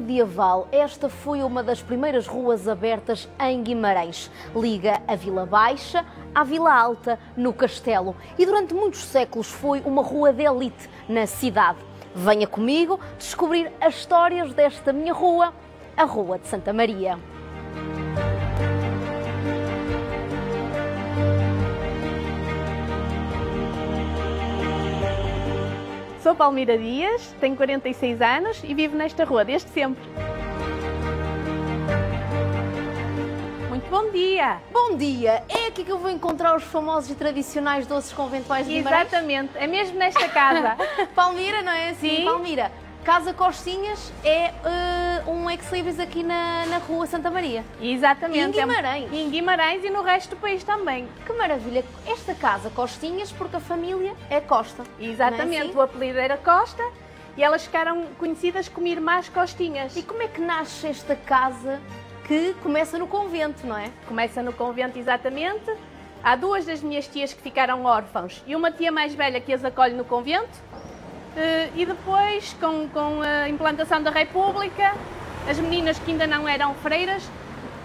medieval, esta foi uma das primeiras ruas abertas em Guimarães. Liga a Vila Baixa à Vila Alta, no Castelo, e durante muitos séculos foi uma rua de elite na cidade. Venha comigo descobrir as histórias desta minha rua, a Rua de Santa Maria. Sou Palmira Dias, tenho 46 anos e vivo nesta rua desde sempre. Muito bom dia! Bom dia! É aqui que eu vou encontrar os famosos e tradicionais doces conventuais de Guimarães? Exatamente, é mesmo nesta casa. Palmira, não é assim? Sim. Palmira. Casa Costinhas é uh, um ex-libris aqui na, na rua Santa Maria. Exatamente. E em Guimarães? Em Guimarães e no resto do país também. Que maravilha! Esta casa Costinhas, porque a família é Costa. Exatamente, Não é assim? o apelido era Costa e elas ficaram conhecidas como Irmãs Costinhas. E como é que nasce esta casa que começa no convento, não é? Começa no convento exatamente. Há duas das minhas tias que ficaram órfãos e uma tia mais velha que as acolhe no convento. Eh, E depois, com, com a implantação da República, as meninas que ainda não eram freiras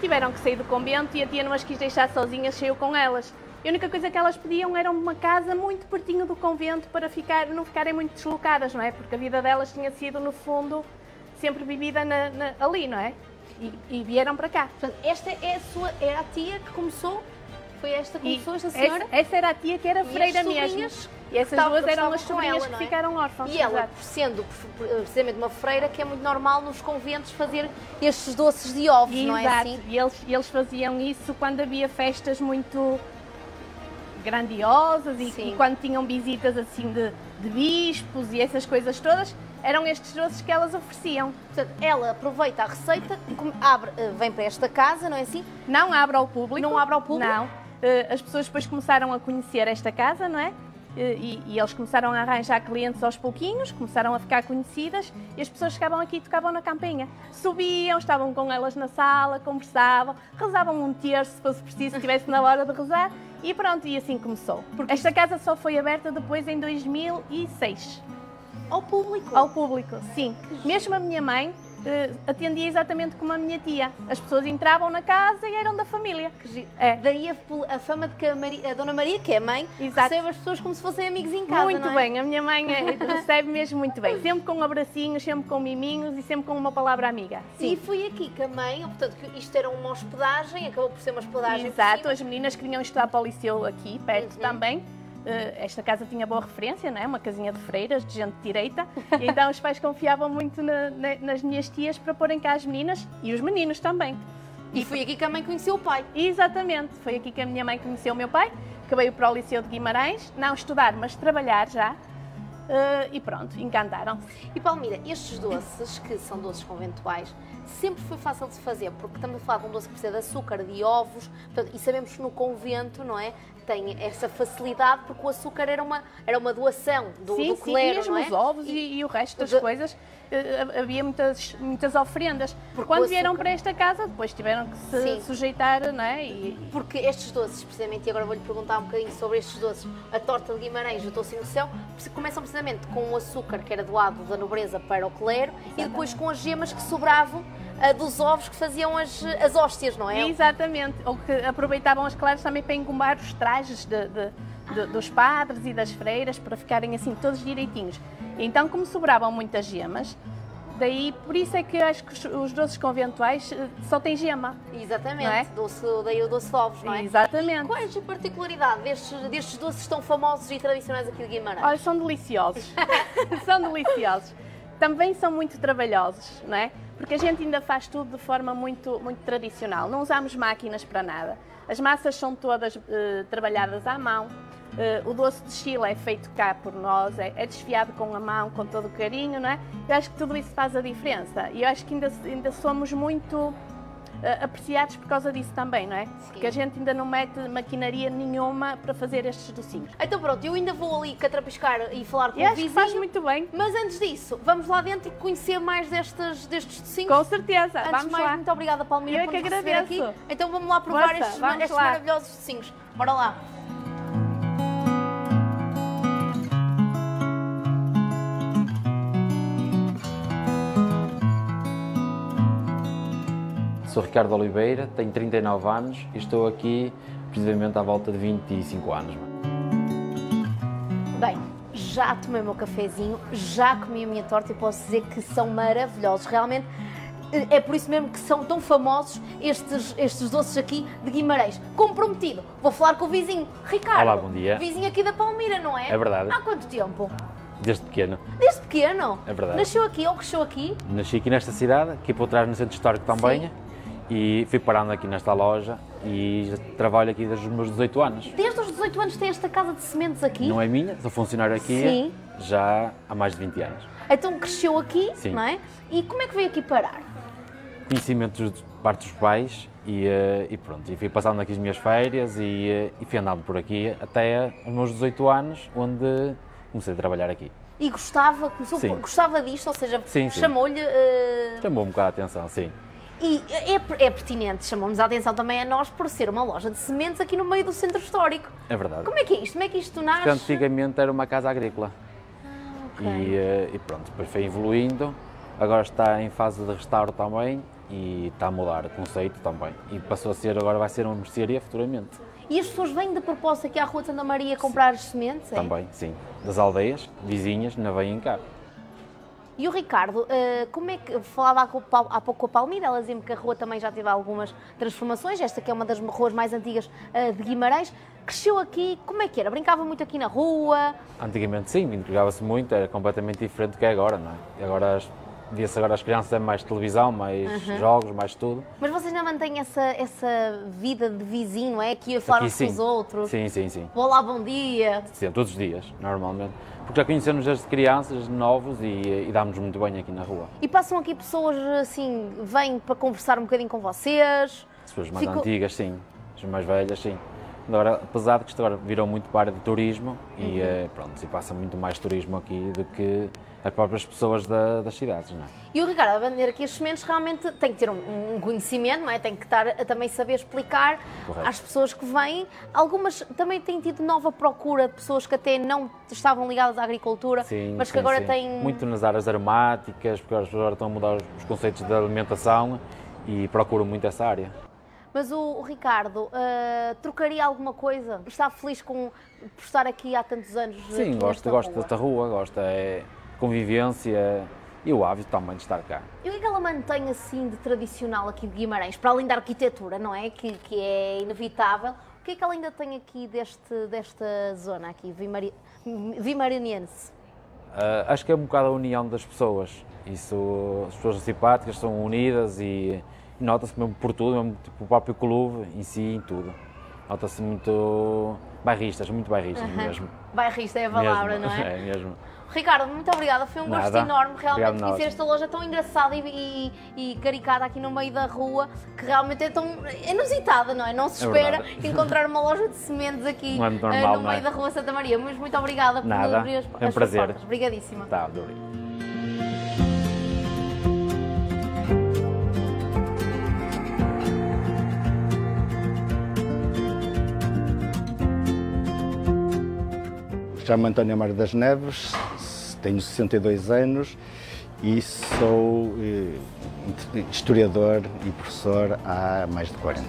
tiveram que sair do convento e a tia não as quis deixar sozinhas, saiu com elas. A única coisa que elas pediam era uma casa muito pertinho do convento para ficar, não ficarem muito deslocadas, não é? Porque a vida delas tinha sido, no fundo, sempre vivida na- na- ali, não é? E, e vieram para cá. Portanto, esta é a sua, é a tia que começou? Foi esta que começou, esta essa, senhora? essa era a tia que era E freira mesmo. E essas duas eram as sobrinhas que é? ficaram órfãos. E ela, exato. sendo precisamente uma freira, que é muito normal nos conventos fazer estes doces de ovos, não é Exato. assim? E eles, eles faziam isso quando havia festas muito grandiosas e, e quando tinham visitas assim de, de bispos e essas coisas todas, eram estes doces que elas ofereciam. Portanto, ela aproveita a receita, abre, eh, vem para esta casa, não é assim? Não abre ao público. Não abre ao público? Não. Eh, As pessoas depois começaram a conhecer esta casa, não é? Eh, E, e eles começaram a arranjar clientes aos pouquinhos, começaram a ficar conhecidas e as pessoas chegavam aqui e tocavam na campainha. Subiam, estavam com elas na sala, conversavam, rezavam um terço se fosse preciso, se estivesse na hora de rezar e pronto, e assim começou. Esta casa só foi aberta depois em 2006 Ao público. ao público, sim. Mesmo a minha mãe eh, atendia exatamente como a minha tia. As pessoas entravam na casa e eram da família. É. Daí a, a fama de que a, Mari- a Dona Maria, que é mãe, Exato. recebe as pessoas como se fossem amigos em casa, muito é? bem, a minha mãe é- recebe mesmo muito bem. Sempre com abracinhos, sempre com miminhos e sempre com uma palavra amiga. E foi aqui que a mãe, portanto, que isto era uma hospedagem, acabou por ser uma hospedagem. Exato, as meninas que vinham estudar para o liceu aqui, perto Uhum. também. Eh, Esta casa tinha boa referência, não é? uma casinha de freiras, de gente direita, e então os pais confiavam muito na- na- nas minhas tias para porem cá as meninas e os meninos também. E foi aqui que a mãe conheceu o pai. Exatamente, foi aqui que a minha mãe conheceu o meu pai, que veio para o Liceu de Guimarães, não estudar, mas trabalhar já. Eh, e pronto, encantaram. E Palmira, estes doces, que são doces conventuais, sempre foi fácil de se fazer, porque estamos a falar de um doce que precisa de açúcar, de ovos, portanto, e sabemos que no convento, não é? Tem essa facilidade, porque o açúcar era uma, era uma doação do, sim, do sim, clero, mesmo não é? os ovos e, e o resto das de- coisas, havia muitas, muitas oferendas. Porque Quando vieram para esta casa, depois tiveram que se Sim. sujeitar, não é? E, Porque estes doces, precisamente, e agora vou-lhe perguntar um bocadinho sobre estes doces, a torta de Guimarães o doce inocção, começam precisamente com o açúcar que era doado da nobreza para o clero e depois com as gemas que sobravam ah, dos ovos que faziam as, as hóstias, não é? Exatamente, ou que aproveitavam as claras também para engomar os trajes de- de- de- dos padres e das freiras para ficarem assim todos direitinhos. Então, como sobravam muitas gemas, daí por isso é que acho que os, doces conventuais eh, só têm gema. Exatamente, é? doce, daí o doce de ovos, não é? Exatamente. Qual é a particularidade destes, destes doces tão famosos e tradicionais aqui de Guimarães? Olha, são deliciosos. são deliciosos. Também são muito trabalhosos, não é? Porque a gente ainda faz tudo de forma muito, muito tradicional. Não usamos máquinas para nada. As massas são todas eh, trabalhadas à mão. Eh, o doce de Chile é feito cá por nós, é, é desfiado com a mão, com todo o carinho, não é? Eu acho que tudo isso faz a diferença. E eu acho que ainda, ainda somos muito eh, apreciados por causa disso também, não é? Porque a gente ainda não mete maquinaria nenhuma para fazer estes docinhos. Então pronto, eu ainda vou ali catrapiscar e falar com E o acho que vizinho. faz muito bem. Mas antes disso, vamos lá dentro conhecer mais destes, destes docinhos. Com certeza, Antes vamos mais, lá. muito obrigada, Palmeira, Eu é por que agradeço. aqui. Então vamos lá provar Força, estes, estes maravilhosos docinhos. Bora lá. Ricardo Oliveira, tenho 39 anos e estou aqui precisamente à volta de 25 anos. Bem, já tomei o meu cafezinho, já comi a minha torta e posso dizer que são maravilhosos. Realmente é por isso mesmo que são tão famosos estes, estes doces aqui de Guimarães. Comprometido, vou falar com o vizinho Ricardo. Olá, bom dia. Vizinho aqui da Palmira, não é? É verdade. Há quanto tempo? Desde pequeno. Desde pequeno? É verdade. Nasceu aqui ou cresceu aqui? Nasci aqui nesta cidade, aqui por trás no Centro Histórico também, e fui parando aqui nesta loja e trabalho aqui desde os meus 18 anos. Desde os 18 anos tem esta casa de sementes aqui? Não é minha, sou funcionário aqui Sim. já há mais de 20 anos. Então cresceu aqui, Sim. não é? E como é que veio aqui parar? Conhecimentos de parte dos pais e, eh, e pronto, e fui passando aqui as minhas férias e, eh, e fui andando por aqui até aos meus 18 anos, onde comecei a trabalhar aqui. E gostava, começou, Sim. gostava disto, ou seja, chamou-lhe. eh, Chamou um bocado a atenção, sim. E é, é pertinente, chamamos a atenção também a nós por ser uma loja de sementes aqui no meio do centro histórico. É verdade. Como é que é isto? Como é que isto nasce? Porque antigamente era uma casa agrícola. Ok. E, eh, e pronto, depois foi evoluindo. Agora está em fase de restauro também e está a mudar o conceito também. E passou a ser, agora vai ser uma mercearia futuramente. E as pessoas vêm de propósito aqui à Rua de Santa Maria comprar as sementes? é? Também, sim. Das aldeias, vizinhas, não vêm cá. E o Ricardo, eh, como é que. Falava há pouco- com a Palmira, ela dizia-me que a rua também já teve algumas transformações, esta que é uma das ruas mais antigas eh, de Guimarães. Cresceu aqui, como é que era? Brincava muito aqui na rua? Antigamente sim, entregava-se muito, era completamente diferente do que é agora, não é? E agora as- via-se agora as crianças é mais televisão, mais jogos, mais tudo. Mas vocês ainda mantêm essa, essa vida de vizinho, não é? Que sim. com os outros. Sim, sim, sim. Olá, bom dia. Sim, todos os dias, normalmente. Porque já conhecemos desde crianças, novos, e, e damos muito bem aqui na rua. E passam aqui pessoas assim, vêm para conversar um bocadinho com vocês. As pessoas mais Ficou- antigas, sim. As mais velhas, sim. Agora, apesar de que isto agora virou muito para a área de turismo e Uhum. eh, pronto, se passa muito mais turismo aqui do que as próprias pessoas da- das cidades, não é? E o Ricardo, a vender aqui as sementes, realmente tem que ter um, um conhecimento, não é? Tem que estar a também saber explicar Correto. às pessoas que vêm. Algumas também têm tido nova procura de pessoas que até não estavam ligadas à agricultura, Sim, mas que sim, agora sim. têm. Muito nas áreas aromáticas, porque as pessoas agora estão a mudar os conceitos da alimentação e procuram muito essa área. Mas o, o Ricardo ah, trocaria alguma coisa? Está feliz com, por estar aqui há tantos anos? Sim, aqui gosto, gosto rua? desta rua, gosto é convivência e o hábito também de estar cá. E o que é que ela mantém assim de tradicional aqui de Guimarães? Para além da arquitetura, não é? Que, que é inevitável. O que é que ela ainda tem aqui deste, desta zona aqui, vimari, vimaraniense? Ah, acho que é um bocado a união das pessoas. Isso, as pessoas simpáticas são unidas e, e nota-se mesmo por tudo, mesmo tipo, o próprio clube em si, em tudo. Nota-se muito bairristas, muito bairristas mesmo. Bairrista é a palavra, mesmo. não é? É mesmo. Ricardo, muito obrigada. Foi um gosto Nada. enorme realmente Obrigado conhecer esta loja tão engraçada e, e, e caricada aqui no meio da rua, que realmente é tão inusitada, não é? Não se É espera verdade. encontrar uma loja de sementes aqui é normal, no não é? meio da rua Santa Maria. Mas muito obrigada por Nada. abrir as, É um as prazer. portas. Obrigadíssima. Tá, adorei. Chamo-me António Amaro das Neves, tenho 62 anos e sou eh, historiador e professor há mais de 40.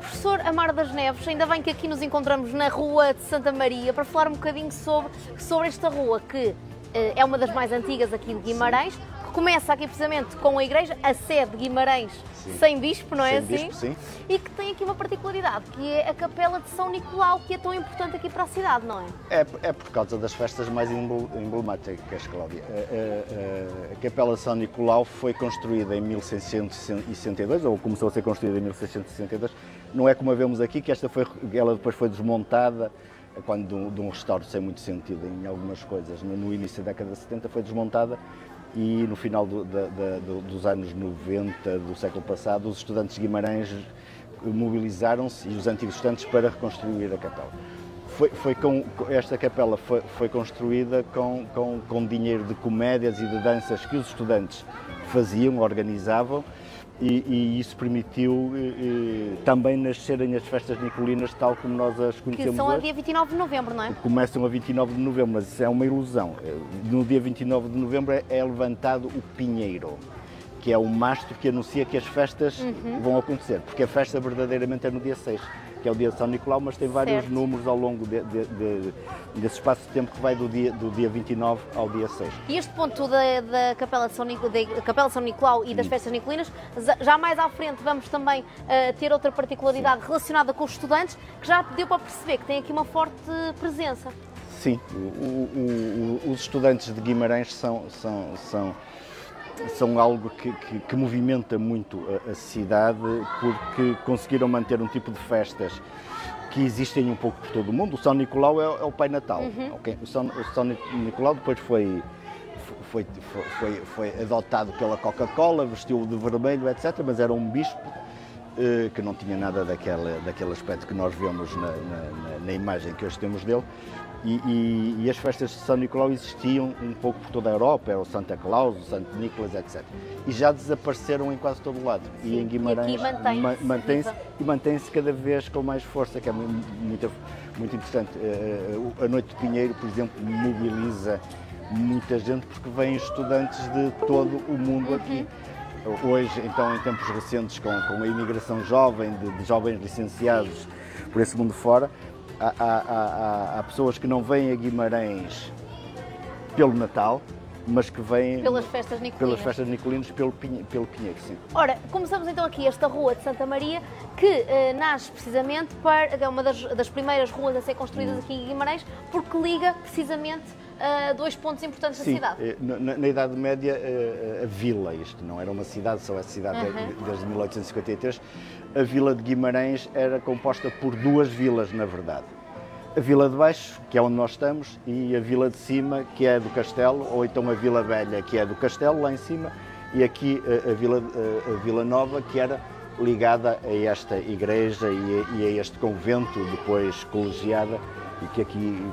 Professor Amaro das Neves, ainda bem que aqui nos encontramos na Rua de Santa Maria para falar um bocadinho sobre, sobre esta rua que eh, é uma das mais antigas aqui de Guimarães, que começa aqui precisamente com a igreja, a sede de Guimarães, sem bispo, não é Sem assim? bispo, sim. E que tem aqui uma particularidade, que é a capela de São Nicolau, que é tão importante aqui para a cidade, não é? É, é por causa das festas mais embl- emblemáticas, Cláudia. A, a- a- a Capela São Nicolau foi construída em 1662, ou começou a ser construída em 1662. Não é como a vemos aqui, que esta foi, ela depois foi desmontada, quando de um, de um restauro sem muito sentido em algumas coisas. No início da década de 70 foi desmontada e no final do- da- da- do- dos anos 90 do século passado, os estudantes de Guimarães mobilizaram-se e os antigos estudantes para reconstruir a capela. Foi, foi com, esta capela foi, foi construída com, com, com dinheiro de comédias e de danças que os estudantes faziam, organizavam, e, e isso permitiu eh, eh, também nascerem as festas nicolinas tal como nós as Que conhecemos são a hoje. dia 29 de novembro, não é? Começam a 29 de novembro, mas isso é uma ilusão. No dia 29 de novembro é- é levantado o pinheiro, que é o mastro que anuncia que as festas uhum. vão acontecer, porque a festa verdadeiramente é no dia 6 que é o dia de São Nicolau, mas tem vários certo. números ao longo de, de, de, desse espaço de tempo que vai do dia, do dia 29 ao dia 6. E este ponto da, da Capela, de São Nicolau, da Capela São Nicolau e das festas nicolinas, já mais à frente vamos também uh, ter outra particularidade Sim. relacionada com os estudantes, que já deu para perceber que tem aqui uma forte presença. Sim, o, o, o, os estudantes de Guimarães são, são, são são algo que, que, que movimenta muito a, a, cidade porque conseguiram manter um tipo de festas que existem um pouco por todo o mundo. O São Nicolau é, é o Pai Natal. Uhum. Okay? O, São, o São Nicolau depois foi, foi, foi, foi adotado pela Coca-Cola, vestiu de vermelho, etc. Mas era um bispo eh, que não tinha nada daquele, daquele aspecto que nós vemos na, na, na imagem que hoje temos dele. E, e, e, as festas de São Nicolau existiam um pouco por toda a Europa, era o Santa Claus, o Santo Nicolas, etc. E já desapareceram em quase todo o lado. Sim, e em Guimarães mantém-se mantém e mantém-se cada vez com mais força, que é muito, muito interessante. Eh, a Noite de Pinheiro, por exemplo, mobiliza muita gente porque vêm estudantes de todo o mundo uhum. aqui. Hoje, então, em tempos recentes, com, com a imigração jovem, de, de jovens licenciados por esse mundo fora, há, há, há, há pessoas que não vêm a Guimarães pelo Natal, mas que vêm pelas festas nicolinas, pelas festas nicolinas pelo, pelo Pinheiro, sim. Ora, começamos então aqui esta rua de Santa Maria, que uh, nasce precisamente para, é uma das, das, primeiras ruas a ser construídas hum. aqui em Guimarães, porque liga precisamente uh, dois pontos importantes sim, da cidade. Eh, na, na Idade Média, uh, a vila, isto não era uma cidade, só é cidade uhum. desde 1853, a vila de Guimarães era composta por duas vilas, na verdade. A vila de baixo, que é onde nós estamos, e a vila de cima, que é do castelo, ou então a vila velha, que é do castelo, lá em cima, e aqui a, a vila, a, a vila nova, que era ligada a esta igreja e a, e a este convento, depois colegiada, e que aqui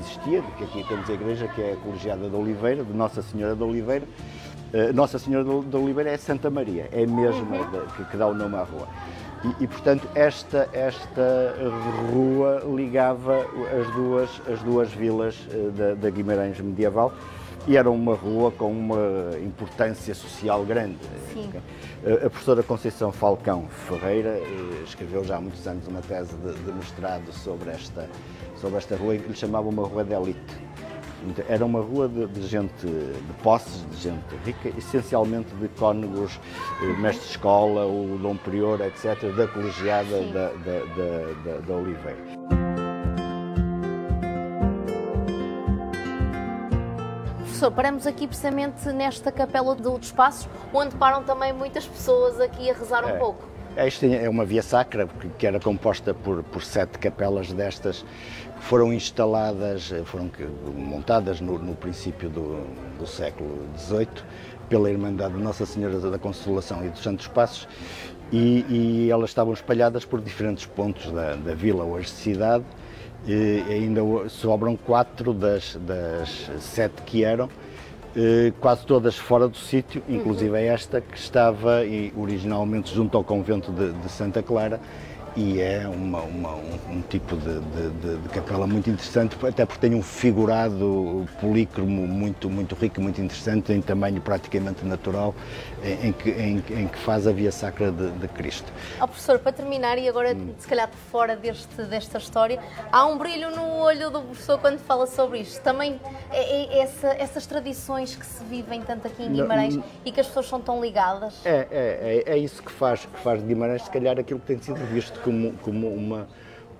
existia, que aqui temos a igreja, que é a colegiada de Oliveira, de Nossa Senhora de Oliveira, eh, Nossa Senhora de Oliveira é Santa Maria, é a mesma que, que, dá o nome à rua. E, e, portanto, esta, esta rua ligava as duas, as duas vilas eh, da, da Guimarães medieval e era uma rua com uma importância social grande. Sim. A professora Conceição Falcão Ferreira eh, escreveu já há muitos anos uma tese de, de mestrado sobre esta, sobre esta rua e lhe chamava uma rua de elite era uma rua de, de, gente de posses, de gente rica, essencialmente de cónegos, eh, mestres de escola, o Dom Prior, etc., da colegiada da, da, da, da, Oliveira. Professor, paramos aqui precisamente nesta capela do Espaços, onde param também muitas pessoas aqui a rezar um é. pouco. Esta é uma via sacra que era composta por, por sete capelas destas foram instaladas, foram montadas no, no princípio do, do, século XVIII pela Irmandade de Nossa Senhora da Consolação e dos Santos Passos e, e elas estavam espalhadas por diferentes pontos da, da vila, hoje cidade, e ainda sobram quatro das, das sete que eram, quase todas fora do sítio, inclusive uhum. esta que estava originalmente junto ao convento de, de Santa Clara e é uma, uma, um, um, tipo de, de, de, capela muito interessante, até porque tem um figurado polícromo muito, muito rico, muito interessante, em tamanho praticamente natural, em, em que, em, em, que faz a via sacra de, de Cristo. Oh, professor, para terminar, e agora hum. se calhar fora deste, desta história, há um brilho no olho do professor quando fala sobre isto. Também é, é essa, essas tradições que se vivem tanto aqui em Guimarães Não, e que as pessoas são tão ligadas. É, é, é, é isso que faz, que faz de Guimarães, se calhar, aquilo que tem sido visto como, como uma,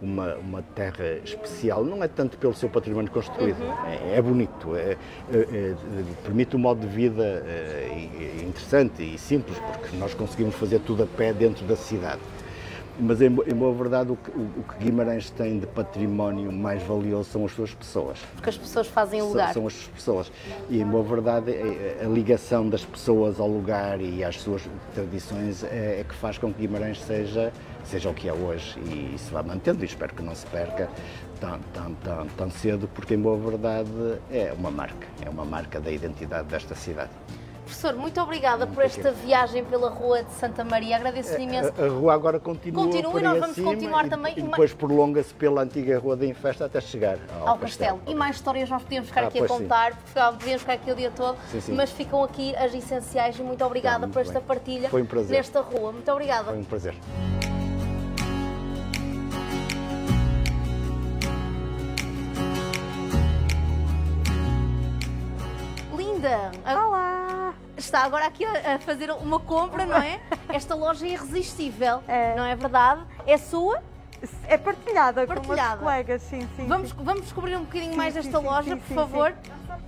uma, uma, terra especial, não é tanto pelo seu património construído, uhum. é, é, bonito, é, é, é permite um modo de vida é, interessante e simples, porque nós conseguimos fazer tudo a pé dentro da cidade. Mas, em, em boa verdade, o que, o que, Guimarães tem de património mais valioso são as suas pessoas. Porque as pessoas fazem o lugar. São, são as pessoas. E, em boa verdade, a, a, ligação das pessoas ao lugar e às suas tradições é, é que faz com que Guimarães seja seja o que é hoje e se vá mantendo e espero que não se perca tão, tão, tão, tão cedo, porque em boa verdade é uma marca, é uma marca da identidade desta cidade. Professor, muito obrigada por esta viagem pela Rua de Santa Maria. Agradeço-lhe imenso. A, a, rua agora continua, Continua e nós vamos continuar e, também. E depois prolonga-se pela antiga Rua da Infesta até chegar ao, ao castelo. castelo. E mais histórias nós podíamos ficar ah, aqui a contar, porque podíamos ficar aqui o dia todo, sim, sim. mas ficam aqui as essenciais e muito obrigada muito por esta bem. partilha Foi um prazer. nesta rua. Muito obrigada. Foi um prazer. Linda! Olá! Está agora aqui a fazer uma compra, não é? Esta loja é irresistível, É. não é verdade? É sua? É partilhada, com Partilhada. os colegas, sim, sim. Vamos, sim. vamos descobrir um bocadinho Sim, mais sim, desta loja, por favor.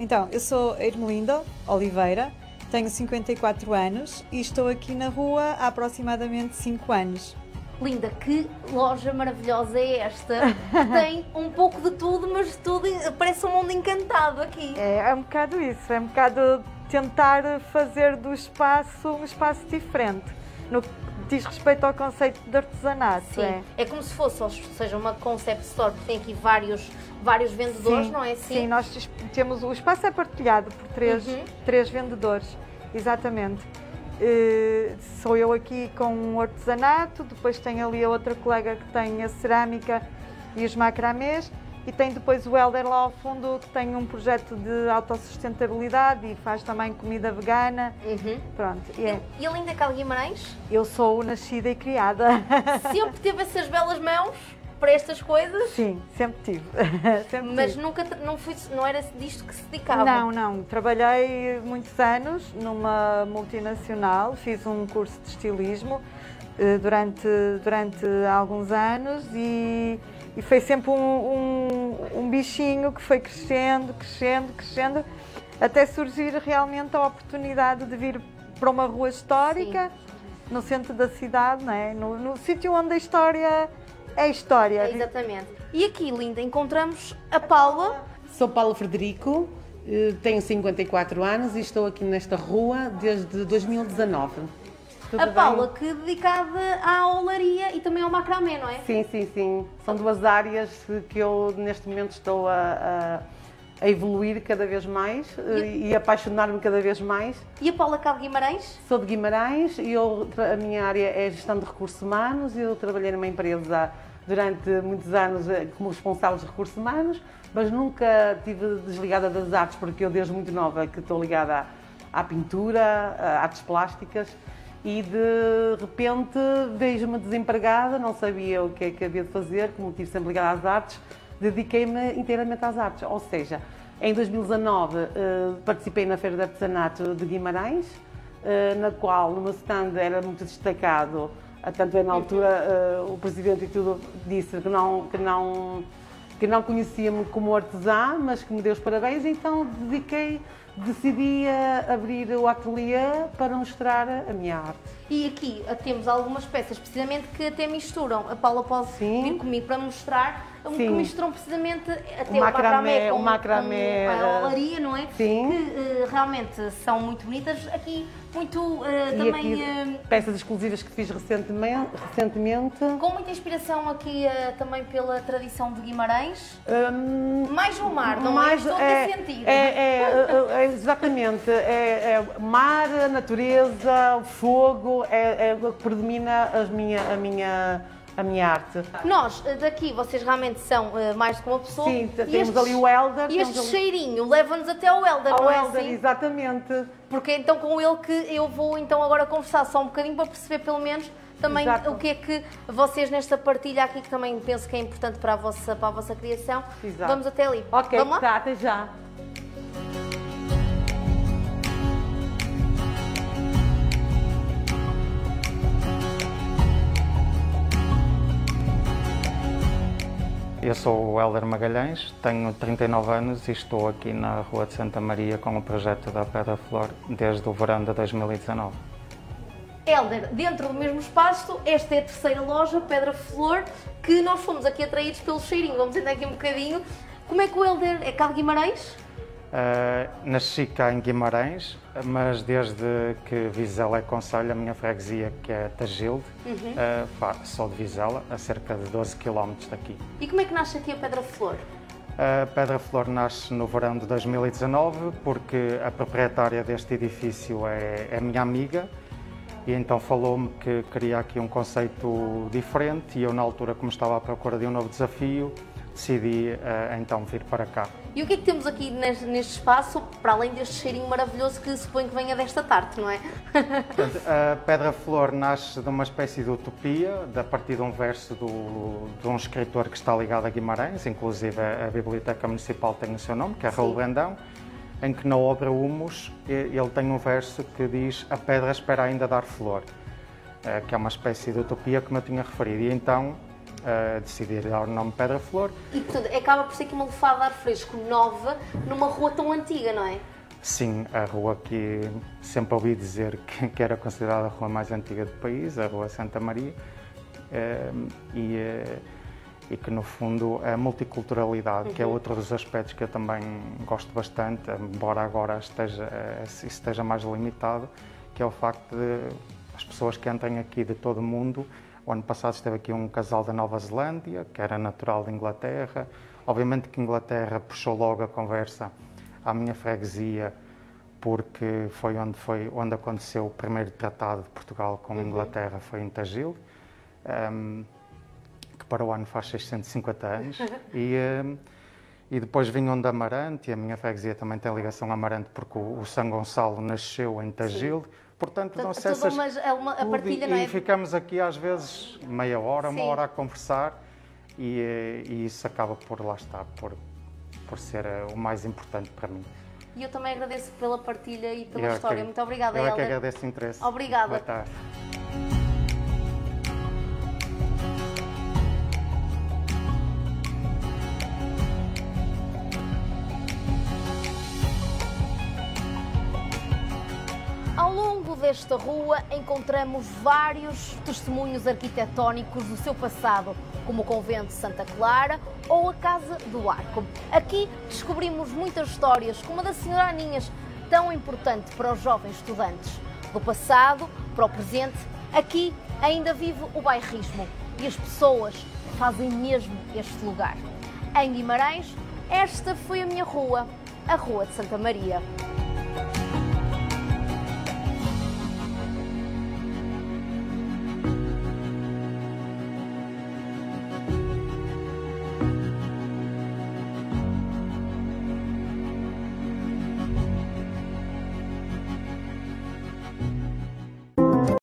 Então, eu sou a Ermelinda Oliveira, tenho 54 anos e estou aqui na rua há aproximadamente 5 anos. Linda, que loja maravilhosa é esta? Tem um pouco de tudo, mas tudo parece um mundo encantado aqui. É, é um bocado isso, é um bocado tentar fazer do espaço um espaço diferente. No que diz respeito ao conceito de artesanato. Sim, É. é como se fosse, ou seja, uma concept store, porque tem aqui vários, vários vendedores, não é assim? Sim, nós temos o espaço é partilhado por três, Uhum. três vendedores, exatamente. Eh, sou eu aqui com um artesanato, depois tem ali a outra colega que tem a cerâmica e os macramês e tem depois o Helder lá ao fundo que tem um projeto de autossustentabilidade e faz também comida vegana. Uhum. Pronto, e é. E a Linda Cal Guimarães eu sou nascida e criada. sempre teve essas belas mãos para estas coisas, Sim, sempre tive. sempre mas tive. nunca não, fui, não era disto que se dedicava. Não, não. Trabalhei muitos anos numa multinacional, fiz um curso de estilismo eh, durante, durante alguns anos e, e foi sempre um, um, um bichinho que foi crescendo, crescendo, crescendo, até surgir realmente a oportunidade de vir para uma rua histórica, no centro da cidade, não é? no, no sítio onde a história é história. É, exatamente. E aqui, Linda, encontramos a Paula. Sou Paulo Frederico, eh, tenho 54 anos e estou aqui nesta rua desde 2019. Tudo a bem? Paula, que é dedicada à olaria e também ao macramé, não é? Sim, sim, sim. São duas áreas que eu neste momento estou a, a- a evoluir cada vez mais eh, e, apaixonar-me cada vez mais. E a Paula Cal Guimarães? Sou de Guimarães e eu, a minha área é gestão de recursos humanos. Eu trabalhei numa empresa durante muitos anos eh, como responsável de recursos humanos, mas nunca estive desligada das artes, porque eu desde muito nova que estou ligada à, à pintura, a artes plásticas e de repente vejo-me desempregada, não sabia o que é que havia de fazer, como estive sempre ligada às artes, dediquei-me inteiramente às artes. Ou seja, em 2019 eh, participei na Feira de Artesanato de Guimarães, eh, na qual no meu stand era muito destacado, ah, tanto é na altura eh, o presidente e tudo disse que não, que não, que não conhecia-me como artesã, mas que me deu os parabéns, então dediquei, decidi abrir o ateliê para mostrar a minha arte. E aqui eh, temos algumas peças precisamente que até misturam. A Paula pode Sim. vir comigo para mostrar um que Sim. misturam precisamente até O o macramé, macramé, com, o macramé, a olaria, é? sim. Que eh, realmente são muito bonitas. Aqui, muito E também. aqui eh, peças exclusivas que fiz recentemente. recentemente. com muita inspiração aqui também pela tradição de Guimarães. Hum, Mais o mar, não mais, é? Estou é, ter sentido. é, é, é, exatamente, é, é mar, a natureza, o fogo, é, é o que predomina as minha, a, minha, minha arte. Nós, eh, daqui, vocês realmente são eh, mais do que uma pessoa. Sim, temos estes- ali o Elder. E este ali- cheirinho leva-nos até ao Elder, ao não é Elder, assim? exatamente. Porque é então com ele que eu vou então agora conversar só um bocadinho para perceber pelo menos também Exato. o que é que vocês nesta partilha aqui, que também penso que é importante para a vossa, para a vossa criação. Exato. Vamos até ali. Ok, Vamos lá? tá, até já. Eu sou o Helder Magalhães, tenho 39 anos e estou aqui na Rua de Santa Maria com o projeto da Pedra Flor desde o verão de 2019. Helder, dentro do mesmo espaço, esta é a terceira loja, Pedra Flor, que nós fomos aqui atraídos pelo cheirinho. Vamos entrar aqui um bocadinho. Como é que o Helder é de Guimarães? Uh, nasci cá em Guimarães, mas desde que Vizela é conselho, a minha freguesia, que é Tagilde, uh, fa- sou de Vizela, a cerca de 12 km daqui. E como é que nasce aqui a Pedra Flor? Uh, A Pedra Flor nasce no verão de 2019 porque a proprietária deste edifício é, é minha amiga e então falou-me que queria aqui um conceito diferente e eu na altura, como estava à procura de um novo desafio, decidi uh, então vir para cá. E o que é que temos aqui neste, neste, espaço, para além deste cheirinho maravilhoso que suponho que venha desta tarte, não é? Portanto, a Pedra Flor nasce de uma espécie de utopia, a partir de um verso do, de um escritor que está ligado a Guimarães, inclusive a, a Biblioteca Municipal tem o seu nome, que é Raul Brandão, em que na obra Humus ele tem um verso que diz a pedra espera ainda dar flor, eh, que é uma espécie de utopia como eu tinha referido. E então uh, decidi dar o nome Pedra Flor. E portanto, acaba por ser aqui uma lefada de ar fresco nova numa rua tão antiga, não é? Sim, a rua que sempre ouvi dizer que, que era considerada a rua mais antiga do país, a Rua Santa Maria, uh, e, uh, e, que no fundo a multiculturalidade, uhum. que é uhum. outro dos aspectos que eu também gosto bastante, embora agora esteja, esteja mais limitado, que é o facto de as pessoas que entrem aqui de todo o mundo o ano passado esteve aqui um casal da Nova Zelândia, que era natural de Inglaterra. Obviamente que Inglaterra puxou logo a conversa à minha freguesia, porque foi onde, foi, onde aconteceu o primeiro tratado de Portugal com a uhum. Inglaterra, foi em Tagil, um, que para o ano faz 650 anos. e, um, e depois vinham de Amarante, e a minha freguesia também tem ligação a Amarante, porque o, o São Gonçalo nasceu em Tagil. Sim Portanto, não sei se é uma, a partilha, não é? E ficamos aqui às vezes meia hora, Sim. uma hora a conversar e, e, isso acaba por lá estar, por, por ser eh, o mais importante para mim. E eu também agradeço pela partilha e pela eu história. Que, Muito obrigada, Eu é que agradeço o interesse. Obrigada. Boa tarde. Desta rua encontramos vários testemunhos arquitetónicos do seu passado, como o Convento de Santa Clara ou a Casa do Arco. Aqui descobrimos muitas histórias, como a da Senhora Aninhas, tão importante para os jovens estudantes. Do passado para o presente, aqui ainda vive o bairrismo e as pessoas fazem mesmo este lugar. Em Guimarães, esta foi a minha rua, a Rua de Santa Maria.